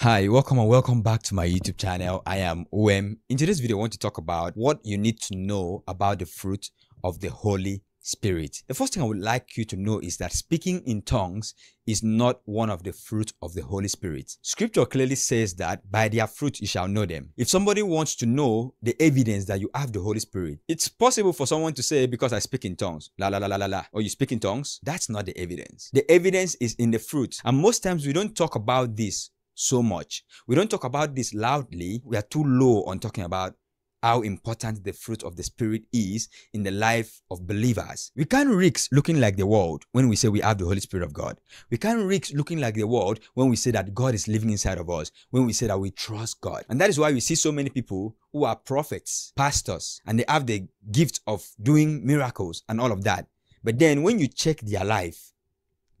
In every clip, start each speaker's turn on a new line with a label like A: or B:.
A: Hi, welcome and welcome back to my YouTube channel. I am Uwem. In today's video, I want to talk about what you need to know about the fruit of the Holy Spirit. The first thing I would like you to know is that speaking in tongues is not one of the fruit of the Holy Spirit. Scripture clearly says that by their fruit you shall know them. If somebody wants to know the evidence that you have the Holy Spirit, it's possible for someone to say, because I speak in tongues, la la la la la la, or you speak in tongues. That's not the evidence. The evidence is in the fruit. And most times we don't talk about this so much. We don't talk about this loudly. We are too low on talking about how important the fruit of the Spirit is in the life of believers. We can't risk looking like the world when we say we have the Holy Spirit of God. We can't risk looking like the world when we say that God is living inside of us, when we say that we trust God. And that is why we see so many people who are prophets, pastors, and they have the gift of doing miracles and all of that. But then when you check their life,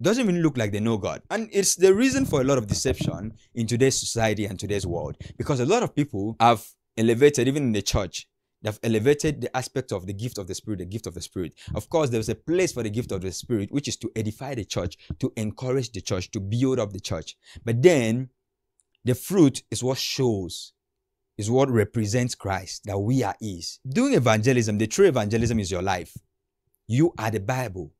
A: doesn't even look like they know God. And it's the reason for a lot of deception in today's society and today's world because a lot of people have elevated, even in the church, they've elevated the aspect of the gift of the Spirit, the gift of the Spirit. Of course, there's a place for the gift of the Spirit, which is to edify the church, to encourage the church, to build up the church. But then the fruit is what shows is what represents Christ, that we are His. Doing evangelism, the true evangelism is your life. You are the Bible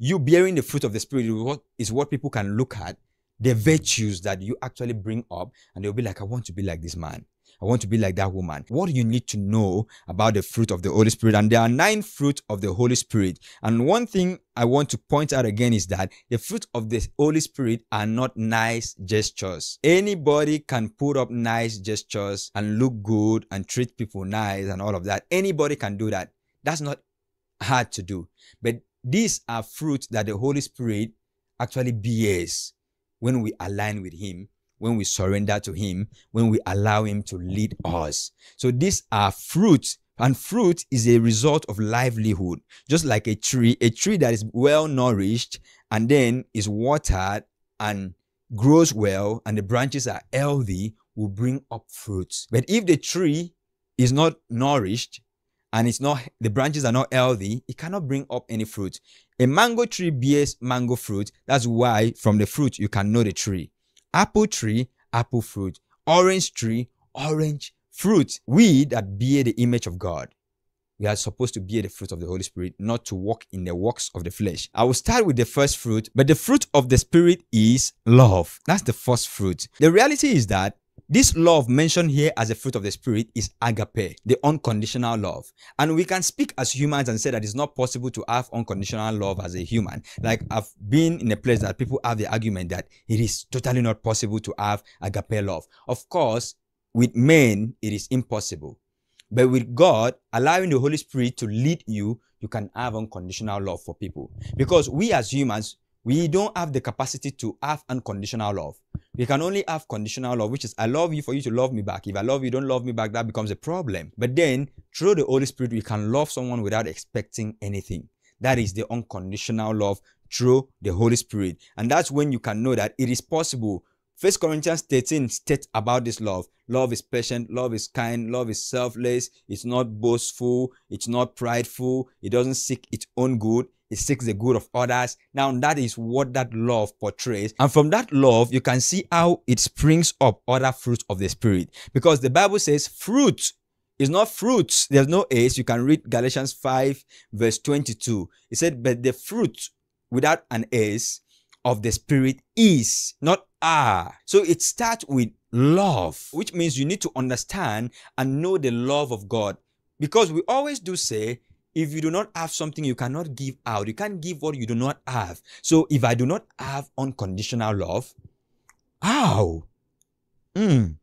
A: you bearing the fruit of the spirit is what, is what people can look at the virtues that you actually bring up and they'll be like i want to be like this man. I want to be like that woman. What you need to know about the fruit of the holy spirit and there are nine fruit of the holy spirit. And one thing i want to point out again is that the fruit of the holy spirit are not nice gestures. Anybody can put up nice gestures and look good and treat people nice and all of that. Anybody can do that. That's not hard to do. But these are fruits that the Holy Spirit actually bears when we align with Him, when we surrender to Him, when we allow Him to lead us. So these are fruits. And fruit is a result of livelihood, just like a tree, a tree that is well nourished and then is watered and grows well and the branches are healthy will bring up fruits. But if the tree is not nourished, and it's not the branches are not healthy, it cannot bring up any fruit. A mango tree bears mango fruit. That's why from the fruit you can know the tree. Apple tree, apple fruit. Orange tree, orange fruit. We that bear the image of God. We are supposed to bear the fruit of the Holy Spirit, not to walk in the works of the flesh. I will start with the first fruit, but the fruit of the Spirit is love. That's the first fruit. The reality is that this love mentioned here as a fruit of the Spirit is agape, the unconditional love. And we can speak as humans and say that it's not possible to have unconditional love as a human. Like I've been in a place that people have the argument that it is totally not possible to have agape love. Of course, with men, it is impossible. But with God, allowing the Holy Spirit to lead you, you can have unconditional love for people. Because we as humans, we don't have the capacity to have unconditional love. We can only have conditional love, which is I love you for you to love me back. If I love you, don't love me back, that becomes a problem. But then, through the Holy Spirit, we can love someone without expecting anything. That is the unconditional love through the Holy Spirit. And that's when you can know that it is possible. First Corinthians 13 states about this love. Love is patient, love is kind, love is selfless, it's not boastful, it's not prideful, it doesn't seek its own good, it seeks the good of others. Now, that is what that love portrays. And from that love, you can see how it springs up other fruits of the Spirit. Because the Bible says fruit is not fruits. There's no S. You can read Galatians 5, verse 22. It said, But the fruit without an S of the Spirit is, not are. So it starts with love, which means you need to understand and know the love of God. Because we always do say, if you do not have something you cannot give out. You can't give what you do not have. So if i do not have unconditional love how? Mm,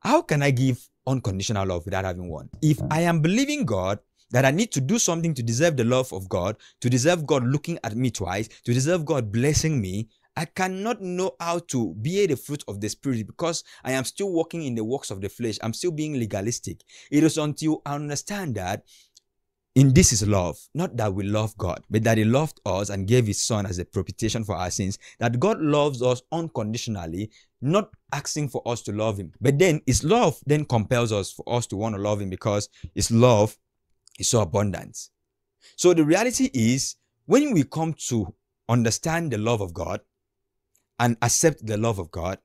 A: how can i give unconditional love without having one? If i am believing god that i need to do something to deserve the love of god to deserve god looking at me twice to deserve god blessing me I cannot know how to bear the fruit of the Spirit because I am still walking in the works of the flesh. I'm still being legalistic. It is until I understand that in this is love, not that we love God, but that He loved us and gave His Son as a propitiation for our sins. That God loves us unconditionally, not asking for us to love Him. But then His love then compels us for us to want to love Him because His love is so abundant. So the reality is, when we come to understand the love of God and accept the love of God,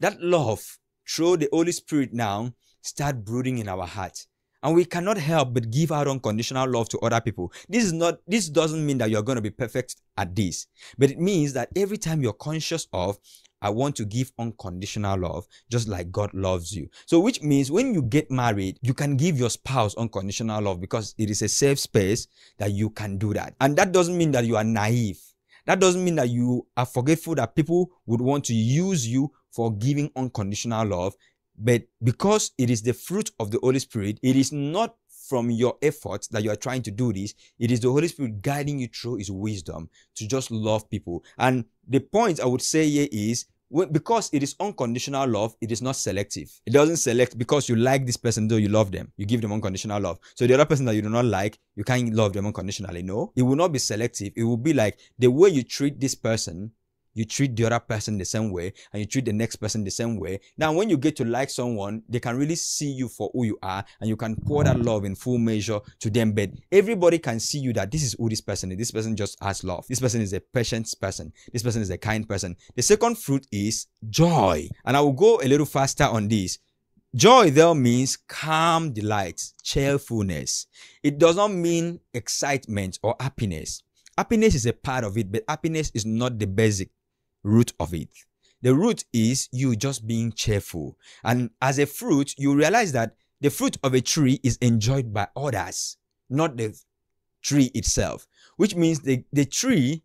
A: that love through the Holy Spirit now start brooding in our heart. And we cannot help but give out unconditional love to other people. This is not, this doesn't mean that you're going to be perfect at this, but it means that every time you're conscious of, I want to give unconditional love, just like God loves you. So, which means when you get married, you can give your spouse unconditional love because it is a safe space that you can do that. And that doesn't mean that you are naive. That doesn't mean that you are forgetful that people would want to use you for giving unconditional love. But because it is the fruit of the Holy Spirit, it is not from your efforts that you are trying to do this. It is the Holy Spirit guiding you through His wisdom to just love people. And the point I would say here is because it is unconditional love, it is not selective. It doesn't select because you like this person, though you love them. You give them unconditional love. So the other person that you do not like, you can't love them unconditionally. No, it will not be selective. It will be like the way you treat this person you treat the other person the same way and you treat the next person the same way. Now, when you get to like someone, they can really see you for who you are and you can pour that love in full measure to them. But everybody can see you that this is who this person is. This person just has love. This person is a patient person. This person is a kind person. The second fruit is joy. And I will go a little faster on this. Joy there means calm delight, cheerfulness. It does not mean excitement or happiness. Happiness is a part of it, but happiness is not the basic root of it. The root is you just being cheerful. And as a fruit, you realize that the fruit of a tree is enjoyed by others, not the tree itself, which means the, the tree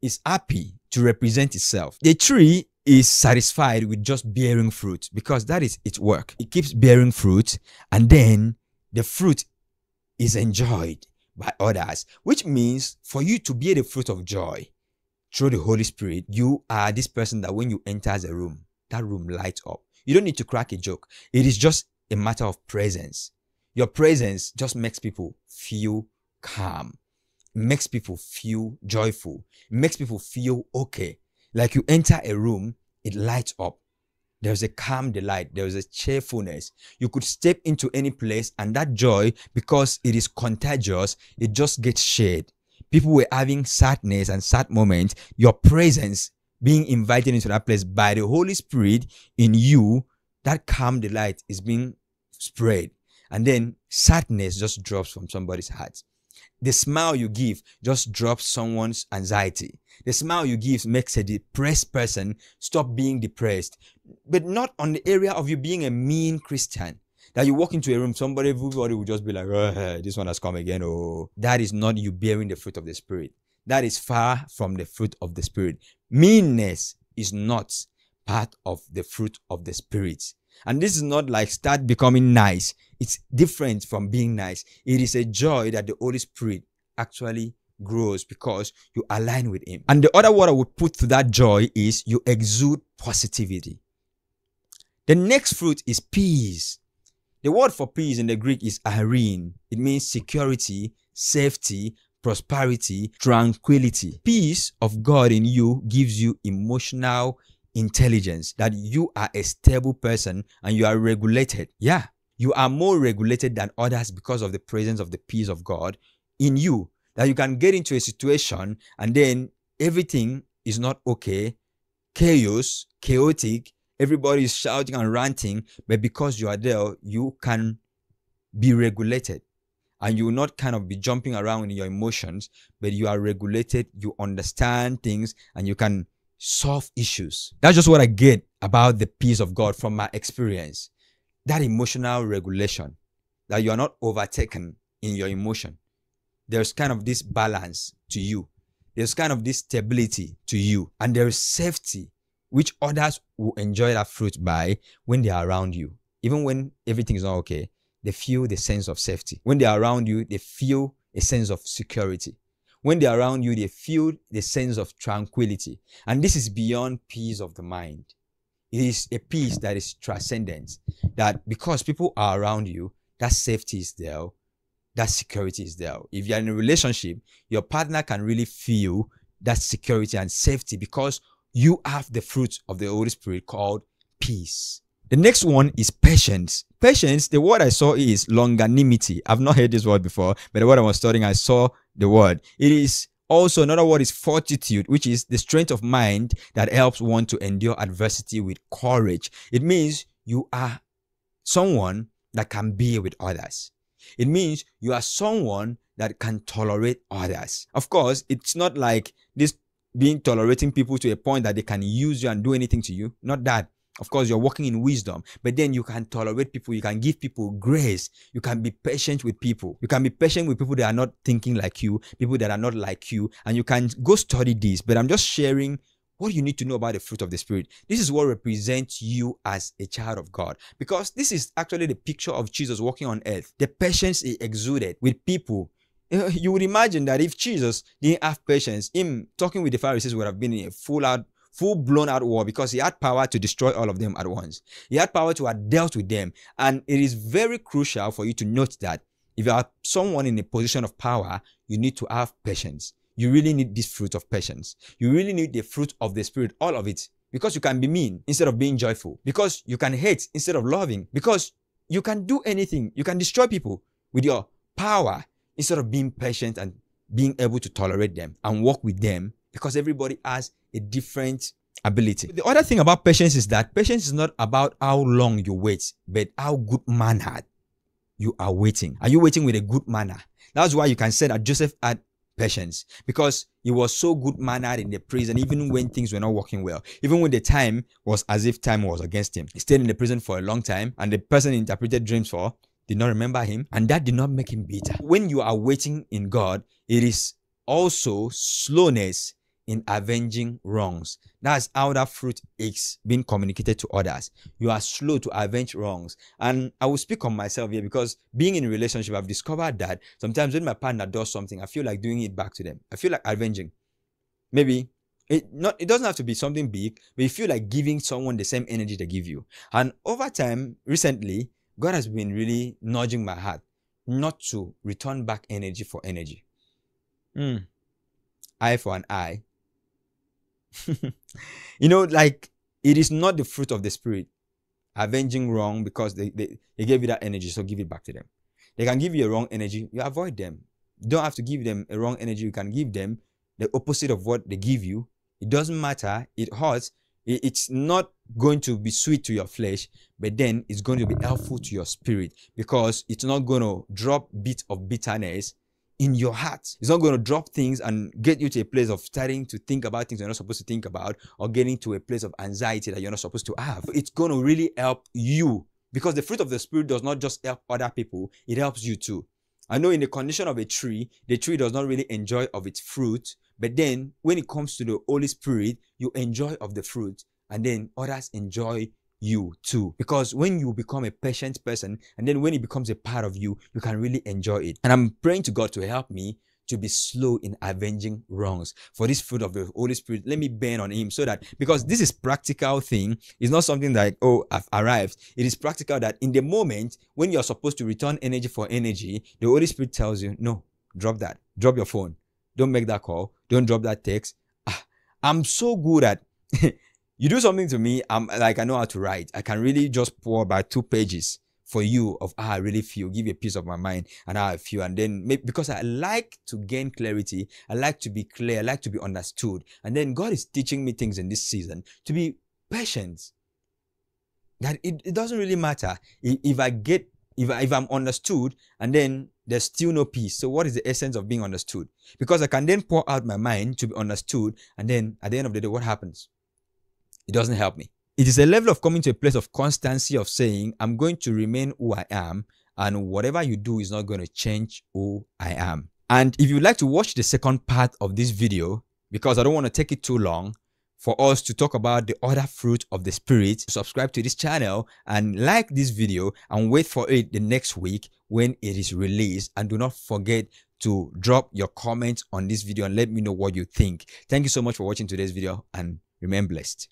A: is happy to represent itself. The tree is satisfied with just bearing fruit because that is its work. It keeps bearing fruit and then the fruit is enjoyed by others, which means for you to bear the fruit of joy, through the Holy Spirit, you are this person that when you enter the room, that room lights up. You don't need to crack a joke. It is just a matter of presence. Your presence just makes people feel calm, makes people feel joyful, makes people feel okay. Like you enter a room, it lights up. There's a calm delight. There's a cheerfulness. You could step into any place and that joy, because it is contagious, it just gets shared people were having sadness and sad moments, your presence being invited into that place by the Holy Spirit in you, that calm delight is being spread. And then sadness just drops from somebody's heart. The smile you give just drops someone's anxiety. The smile you give makes a depressed person stop being depressed, but not on the area of you being a mean Christian that you walk into a room, somebody, everybody will just be like, oh, eh, this one has come again. Oh, that is not you bearing the fruit of the Spirit. That is far from the fruit of the Spirit. Meanness is not part of the fruit of the Spirit. And this is not like start becoming nice. It's different from being nice. It is a joy that the Holy Spirit actually grows because you align with Him. And the other word I would put to that joy is you exude positivity. The next fruit is peace. The word for peace in the Greek is eirene. It means security, safety, prosperity, tranquility. Peace of God in you gives you emotional intelligence that you are a stable person and you are regulated. Yeah, you are more regulated than others because of the presence of the peace of God in you. That you can get into a situation and then everything is not okay, chaos, chaotic, everybody is shouting and ranting, but because you are there, you can be regulated. And you will not kind of be jumping around in your emotions, but you are regulated, you understand things, and you can solve issues. That's just what I get about the peace of God from my experience. That emotional regulation, that you are not overtaken in your emotion. There's kind of this balance to you. There's kind of this stability to you. And there is safety which others will enjoy that fruit by when they are around you. Even when everything is not okay, they feel the sense of safety. When they are around you, they feel a sense of security. When they are around you, they feel the sense of tranquility. And this is beyond peace of the mind. It is a peace that is transcendent. That because people are around you, that safety is there, that security is there. If you're in a relationship, your partner can really feel that security and safety because you have the fruit of the Holy Spirit called peace. The next one is patience. Patience, the word I saw is longanimity. I've not heard this word before, but the word I was studying, I saw the word. It is Also, another word is fortitude, which is the strength of mind that helps one to endure adversity with courage. It means you are someone that can be with others. It means you are someone that can tolerate others. Of course, it's not like being tolerating people to a point that they can use you and do anything to you. Not that. Of course, you're working in wisdom, but then you can tolerate people. You can give people grace. You can be patient with people. You can be patient with people that are not thinking like you, people that are not like you, and you can go study this. But I'm just sharing what you need to know about the fruit of the Spirit. This is what represents you as a child of God. Because this is actually the picture of Jesus walking on earth. The patience he exuded with people you would imagine that if Jesus didn't have patience, him talking with the Pharisees would have been a full out, full blown out war because he had power to destroy all of them at once. He had power to have dealt with them. And it is very crucial for you to note that if you are someone in a position of power, you need to have patience. You really need this fruit of patience. You really need the fruit of the Spirit, all of it. Because you can be mean instead of being joyful. Because you can hate instead of loving. Because you can do anything. You can destroy people with your power instead of being patient and being able to tolerate them and work with them because everybody has a different ability. The other thing about patience is that patience is not about how long you wait, but how good mannered you are waiting. Are you waiting with a good manner? That's why you can say that Joseph had patience because he was so good mannered in the prison, even when things were not working well. Even when the time was as if time was against him. He stayed in the prison for a long time, and the person interpreted dreams for did not remember him, and that did not make him bitter. When you are waiting in God, it is also slowness in avenging wrongs. That's how that fruit is being communicated to others. You are slow to avenge wrongs. And I will speak on myself here because being in relationship, I've discovered that sometimes when my partner does something, I feel like doing it back to them. I feel like avenging. Maybe it not it doesn't have to be something big, but you feel like giving someone the same energy they give you. And over time, recently, God has been really nudging my heart not to return back energy for energy. Mm. Eye for an eye. you know, like it is not the fruit of the spirit. Avenging wrong because they, they, they gave you that energy, so give it back to them. They can give you a wrong energy, you avoid them. You don't have to give them a wrong energy, you can give them the opposite of what they give you. It doesn't matter, it hurts, it's not going to be sweet to your flesh, but then it's going to be helpful to your spirit because it's not going to drop bit of bitterness in your heart. It's not going to drop things and get you to a place of starting to think about things you're not supposed to think about or getting to a place of anxiety that you're not supposed to have. It's going to really help you because the fruit of the spirit does not just help other people, it helps you too. I know in the condition of a tree, the tree does not really enjoy of its fruit, but then when it comes to the Holy Spirit, you enjoy of the fruit and then others enjoy you too. Because when you become a patient person and then when it becomes a part of you, you can really enjoy it. And I'm praying to God to help me to be slow in avenging wrongs for this fruit of the Holy Spirit. Let me burn on Him so that because this is practical thing, it's not something like, oh, I've arrived. It is practical that in the moment when you're supposed to return energy for energy, the Holy Spirit tells you, no, drop that, drop your phone, don't make that call, don't drop that text. Ah, I'm so good at you do something to me, I'm like I know how to write. I can really just pour about two pages for you of how I really feel, give you a piece of my mind and how I feel. And then maybe, because I like to gain clarity, I like to be clear, I like to be understood. And then God is teaching me things in this season to be patient. That it, it doesn't really matter if, if I get if, I, if I'm understood and then there's still no peace. So what is the essence of being understood? Because I can then pour out my mind to be understood and then at the end of the day, what happens? It doesn't help me. It is a level of coming to a place of constancy of saying, I'm going to remain who I am, and whatever you do is not going to change who I am. And if you'd like to watch the second part of this video, because I don't want to take it too long, for us to talk about the other fruit of the spirit, subscribe to this channel and like this video and wait for it the next week when it is released. And do not forget to drop your comments on this video and let me know what you think. Thank you so much for watching today's video and remain blessed.